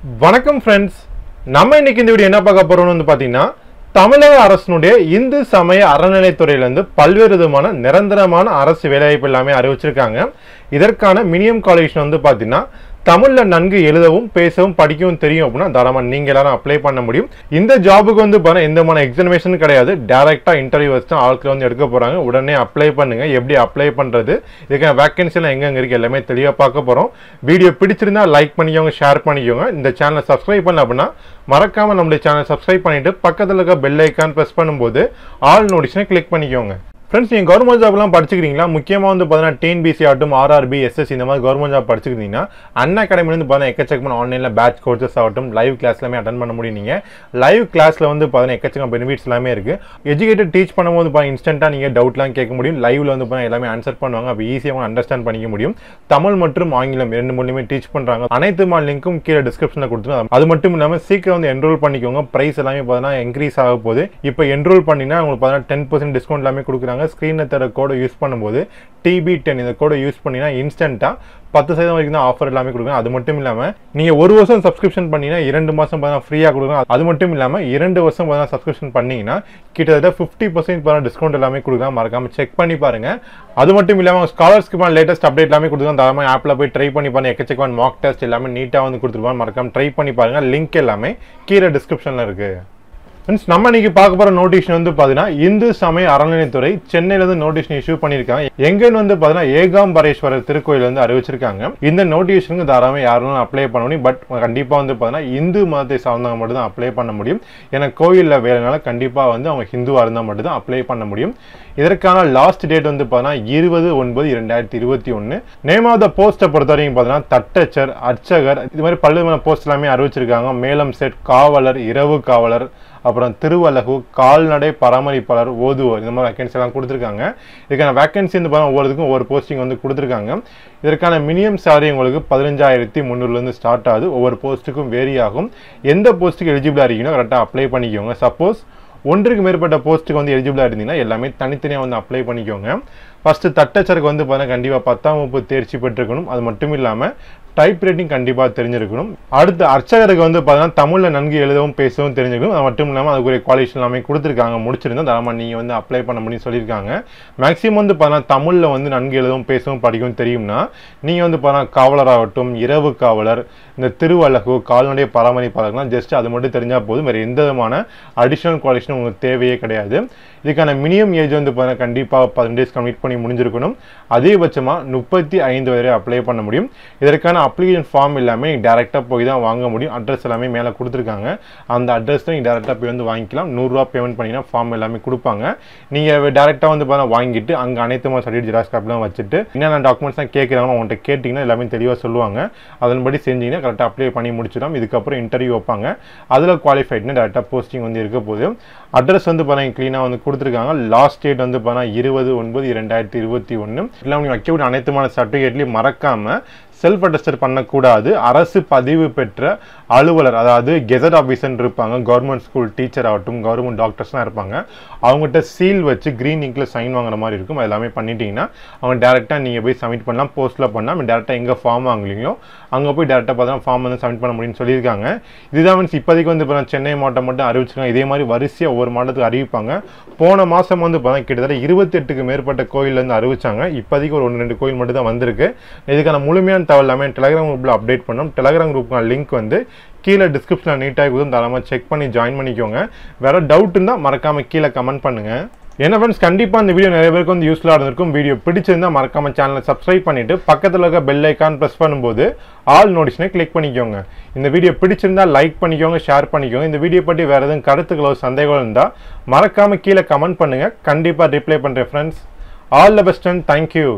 வணக்கம் ஃப்ரெண்ட்ஸ் நம்ம இன்னைக்கு இந்த வீடியோ என்ன பார்க்க போறோம்னு வந்து பார்த்தீங்கன்னா தமிழக அரசினுடைய இந்து சமய அறநிலைத்துறையிலேருந்து பல்வேறு விதமான நிரந்தரமான அரசு வேலைவாய்ப்பு எல்லாமே அறிவிச்சிருக்காங்க. இதற்கான மினிமம் காலேஜ் வந்து பார்த்தீங்கன்னா தமிழில் நன்கு எழுதவும் பேசவும் படிக்கவும் தெரியும் அப்படின்னா தாராளமாக நீங்கள் எல்லாரும் அப்ளை பண்ண முடியும். இந்த ஜாபுக்கு வந்து பாருங்க எந்த மாதிரி எக்ஸாமினேஷன் கிடையாது. டேரெக்டாக இன்டர்வியூ வச்சு தான் ஆட்கள் வந்து எடுக்க போகிறாங்க உடனே அப்ளை பண்ணுங்கள் எப்படி அப்ளை பண்ணுறது இதுக்கான வேக்கன்சிலாம் எங்கெங்கே எங்கெங்க எல்லாமே தெளிவாக பார்க்க போகிறோம் வீடியோ பிடிச்சிருந்தா லைக் பண்ணிக்கோங்க ஷேர் பண்ணிக்கோங்க. இந்த சேனலை சப்ஸ்கிரைப் பண்ணல அப்படின்னா மறக்காமல் நம்மளுடைய சேனலை சப்ஸ்கிரைப் பண்ணிவிட்டு பக்கத்தில் இருக்க பெல் ஐக்கான் ப்ரெஸ் பண்ணும்போது ஆல் நோட்டிஷனை கிளிக் பண்ணிக்கோங்க. ஃப்ரெண்ட்ஸ் நீங்கள் கவர்மெண்ட் ஜாப்லாம் படிச்சுக்கிறீங்களா? முக்கியமாக வந்து பார்த்தீங்கன்னா டிஎன்பிசி ஆகட்டும் ஆர்ஆர்பி எஸ்எஸ்சி இந்த மாதிரி கவர்மெண்ட் ஜாப் படிச்சுக்கிறீங்கன்னா அண்ணா அகாடமிலேருந்து பார்த்தீங்கன்னா எக்கச்சக்கமான ஆன்லைனில் பேட்ச் கோர்சஸ் ஆகட்டும் லைவ் கிளாஸ் எல்லாமே அட்டன் பண்ண முடியும் நீங்கள் லைவ் கிளாஸில் வந்து பார்த்தீங்கன்னா எக்கச்சக்கம் பெனிஃபிட்ஸ் எல்லாமே இருக்குது எஜுகேட்டட் டீச் பண்ணும்போது பார்த்தீங்கன்னா இன்ஸ்டன்ட்டாக நீங்கள் டவுட்லாம் கேட்க முடியும். லைவ்ல வந்து பார்த்தீங்கன்னா எல்லாமே ஆன்சர் பண்ணுவாங்க. அப்போ ஈஸியாக அண்டர்ஸ்டாண்ட் பண்ணிக்க முடியும். தமிழ் மற்றும் ஆங்கிலம் ரெண்டு மூணுமே டீச் பண்ணுறாங்க அனைத்து மா லிங்க்கும் கீழே டிஸ்கிரிப்ஷனில் கொடுத்துருவோம் அது மட்டும் இல்லாமல் சீக்கிரம் வந்து என்ரோல் பண்ணிக்கோங்க. ப்ரைஸ் எல்லாமே பார்த்தீங்கன்னா இன்க்ரீஸ் ஆக போகுது. இப்போ என்ரோல் பண்ணினா உங்களுக்கு பார்த்தீங்கன்னா டென் பர்சன்ட் டிஸ்கவுண்ட் எல்லாமே கொடுக்குறாங்க. ஸ்க்ரீனில் தர கோடை யூஸ் பண்ணும்போது டிபி டென் இந்த கோடை யூஸ் பண்ணினா இன்ஸ்டண்ட்டாக பத்து சதவீதம் வரைக்கும் தான் ஆஃபர் எல்லாமே கொடுக்குறோம் அது மட்டும் இல்லாமல் நீங்கள் ஒரு வருஷம் சப்ஸ்கிரிப்ஷன் பண்ணிங்கன்னா இரண்டு மாதம் பார்த்தீங்கன்னா ஃப்ரீயாக கொடுக்குறோம் அது மட்டும் இல்லாமல் இரண்டு வருஷம் பார்த்தீங்கன்னா சப்ஸ்கிரிப்ஷன் பண்ணிங்கன்னா கிட்டத்தட்ட ஃபிஃப்டி பர்சன்ட் பார்த்தா டிஸ்கவுண்ட் எல்லாமே கொடுக்குறாங்க மறக்காமல் செக் பண்ணி பாருங்கள் அது மட்டும் இல்லாமல் ஸ்காலர்ஸ்க்கு லேட்டஸ்ட் அப்டேட் எல்லாமே கொடுக்குறாங்க தாராளமாக ஆப்பில் போய் ட்ரை பண்ணி பாருங்கள் எக்கச்சக்கமான மார்க் டெஸ்ட் எல்லாமே நீட்டாக வந்து கொடுத்துருப்பாங்க. மறக்காமல் ட்ரை பண்ணி பாருங்கள் லிங்க் எல்லாமே கீழே டிஸ்கிரிப்ஷனில் இருக்குது ஃப்ரெண்ட்ஸ் நம்ம இன்னைக்கு பார்க்க போகிற நோட்டிஷன் வந்து பார்த்தீங்கன்னா இந்து சமய அறநிலைத்துறை சென்னையில இருந்து நோட்டிஷன் இஷ்யூ பண்ணியிருக்காங்க. எங்கன்னு வந்து பார்த்தீங்கன்னா ஏகாம்பரேஸ்வரர் திருக்கோயில் வந்து அறிவிச்சிருக்காங்க. இந்த நோட்டிஷனுக்கு தாராளமாக யாரும் அப்ளை பண்ண முடியும். பட் கண்டிப்பாக வந்து பார்த்தீங்கன்னா இந்து மதத்தை சார்ந்தவங்க மட்டும் தான் அப்ளை பண்ண முடியும். ஏன்னா கோயிலில் வேலைனால கண்டிப்பாக வந்து அவங்க ஹிந்துவாக இருந்தால் மட்டும் தான் அப்ளை பண்ண முடியும். இதற்கான லாஸ்ட் டேட் வந்து பார்த்தீங்கன்னா இருபது ஒன்பது இரண்டாயிரத்தி இருபத்தி ஒன்று நேம் ஆஃப் த போஸ்ட்டை பொறுத்த வரைக்கும் பார்த்தீங்கன்னா தட்டச்சர் அர்ச்சகர் இது மாதிரி பல்வேறு போஸ்ட் எல்லாமே அறிவிச்சிருக்காங்க. மேலம் செட் காவலர் இரவு காவலர் அப்புறம் திருவலகு கால்நடை பராமரிப்பாளர் ஓதுவோர் இந்த மாதிரி வேகன்சி எல்லாம் கொடுத்துருக்காங்க. இதுக்கான வேகன்சி வந்து பார்த்தா ஒவ்வொருக்கும் ஒவ்வொரு போஸ்டிங் வந்து கொடுத்துருக்காங்க. இதற்கான மினிமம் சேலரி உங்களுக்கு பதினஞ்சாயிரத்தி முந்நூறுலேருந்து ஸ்டார்ட் ஆகுது. ஒவ்வொரு போஸ்ட்டுக்கும் வேரி ஆகும். எந்த போஸ்ட்டுக்கு எலிஜிபிளாக இருக்கீங்களோ கரெக்டாக அப்ளை பண்ணிக்கோங்க. சப்போஸ் ஒன்றுக்கு மேற்பட்ட போஸ்ட்டுக்கு வந்து எலிஜிபிளாக இருந்தீங்கன்னா எல்லாமே தனித்தனியாக வந்து அப்ளை பண்ணிக்கோங்க. ஃபஸ்ட்டு தட்டச்சருக்கு வந்து பார்த்தீங்கன்னா கண்டிப்பாக பத்தாம் வகுப்பு தேர்ச்சி பெற்றிருக்கணும். அது மட்டும் இல்லாமல் டைப் ரைட்டிங் கண்டிப்பாக தெரிஞ்சிருக்கணும். அடுத்து அர்ச்சகருக்கு வந்து பார்த்தீங்கன்னா தமிழில் நன்கு எழுதவும் பேசவும் தெரிஞ்சிருக்கணும். அது மட்டும் இல்லாமல் அதுக்குரிய குவாலிஃபிகேஷன் எல்லாமே கொடுத்துருக்காங்க. முடிச்சிருந்தா தரமாக நீங்கள் வந்து அப்ளை பண்ண முடியும்னு சொல்லியிருக்காங்க. மேக்ஸிமம் வந்து பார்த்தீங்கன்னா தமிழில் வந்து நன்கு எழுதவும் பேசவும் படிக்கவும் தெரியும்னா நீங்கள் வந்து பார்த்தீங்கன்னா காவலராகட்டும் இரவு காவலர் இந்த திருவழகு கால்நடை பராமரிப்பாளர்லாம் ஜஸ்ட் அது மட்டும் தெரிஞ்சால் போதும். வேறு எந்த விதமான அடிஷ்னல் குவாலிஃபிகேஷன் உங்களுக்கு தேவையே கிடையாது. இதுக்கான மினிமம் ஏஜ் வந்து பார்த்தீங்கன்னா கண்டிப்பாக பதினெட்டு டேஸ் கம்ப்ளீட் பண்ணி முடிஞ்சிருக்கணும். அதிகபட்சமாக முப்பத்தி ஐந்து வரை அப்ளை பண்ண முடியும். இதற்கான அப்ளிகேஷன் ஃபார்ம் எல்லாமே நீங்கள் டேரெக்டாக போய் தான் வாங்க முடியும். அட்ரஸ் எல்லாமே மேலே கொடுத்துருக்காங்க. அந்த அட்ரஸ் தான் நீங்கள் டேரெக்டாக போய் வந்து வாங்கிக்கலாம். நூறுரூவா பேமெண்ட் பண்ணிங்கன்னா ஃபார்ம் எல்லாமே கொடுப்பாங்க. நீங்கள் டேரெக்டாக வந்து பார்த்தா வாங்கிட்டு அங்கே அனைத்து மாதிரி சர்டிஃபிகேட் ஜெராக்ஸ் காப்பிலாம் வச்சுட்டு என்னென்ன டாக்குமெண்ட்ஸ் தான் கேட்குறாங்களோ அவங்கள்ட்ட கேட்டிங்கன்னா எல்லாமே தெளிவாக சொல்லுவாங்க. அதன்படி செஞ்சீங்கன்னா கரெக்டாக அப்ளை பண்ணி முடிச்சிடும். இதுக்கப்புறம் இன்டர்வியூ வைப்பாங்க. அதில் குவாலிஃபைட்னா டேரெக்டாக போஸ்டிங் வந்து இருக்க போது அட்ரஸ் வந்து பாருங்க க்ளீனாக வந்து கொடுத்துருக்காங்க. லாஸ்ட் டேட் வந்து பார்த்தீங்கன்னா இருபது ஒன்பது இரண்டாயிரத்தி இருபத்தி ஒன்று இல்லை நீங்கள் வைக்கக்கூடிய அனைத்துமான சர்டிஃபிகேட்லையும் மறக்காமல் செல்ஃப் அட்டஸ்டர் பண்ணக்கூடாது. அரசு பதிவு பெற்ற அலுவலர் அதாவது கெசட் ஆஃபீஸர்னு இருப்பாங்க கவர்மெண்ட் ஸ்கூல் டீச்சர் ஆகட்டும் கவர்மெண்ட் டாக்டர்ஸ்லாம் இருப்பாங்க. அவங்ககிட்ட சீல் வச்சு க்ரீன் இங்கில் சைன் வாங்குற மாதிரி இருக்கும். அது எல்லாமே பண்ணிட்டீங்கன்னா அவங்க டேரெக்டாக நீங்கள் போய் சப்மிட் பண்ணலாம் போஸ்ட்டில் பண்ணால் டேரெக்டாக எங்கே ஃபார்ம் வாங்குறீங்களோ அங்கே போய் டேரெக்டாக பார்த்தா ஃபார்ம் வந்து சப்மிட் பண்ண முடியும்னு சொல்லியிருக்காங்க. இதுதான் மீன்ஸ் இப்போதைக்கு வந்து இப்போ சென்னை மாவட்டம் மட்டும் அறிவிச்சிருக்காங்க இதே மாதிரி வரிசையாக ஒவ்வொரு மாவட்டத்துக்கு அறிவிப்பாங்க. போன மாதம் வந்து பார்த்தா கிட்டத்தட்ட இருபத்தெட்டுக்கு மேற்பட்ட கோயிலேருந்து அறிவிச்சாங்க. இப்போதைக்கு ஒரு ஒன்று ரெண்டு கோயில் மட்டும் தான் வந்திருக்கு. இதுக்கான முழுமையான தகவல் எல்லாமே டெலகிராம் குரூப்பில் அப்டேட் பண்ணோம். டெலகிராம் குரூப்புக்கான லிங்க் வந்து கீழே டிஸ்கிரிப்ஷனில் நீட்டாக இருக்கும் தாராளமாக செக் பண்ணி ஜாயின் பண்ணிக்கோங்க. வேறு டவுட் இருந்தால் மறக்காமல் கீழே கமெண்ட் பண்ணுங்கள் என்ன ஃப்ரெண்ட்ஸ் கண்டிப்பாக இந்த வீடியோ நிறைய பேருக்கு வந்து யூஸ்ஃபுல்லாக இருந்திருக்கும். வீடியோ பிடிச்சிருந்தால் மறக்காம சேனலை சப்ஸ்கிரைப் பண்ணிட்டு பக்கத்தில் இருக்க பெல் ஐக்கான் ப்ரெஸ் பண்ணும்போது ஆல் நோட்டிஷனை கிளிக் பண்ணிக்கோங்க. இந்த வீடியோ பிடிச்சிருந்தா லைக் பண்ணிக்கோங்க ஷேர் பண்ணிக்கோங்க. இந்த வீடியோ பற்றி வேறு எதுவும் கருத்துக்களோ சந்தேகம் இருந்தால் மறக்காமல் கீழே கமெண்ட் பண்ணுங்கள் கண்டிப்பாக ரிப்ளை பண்ணுறேன் friends all the best and thank you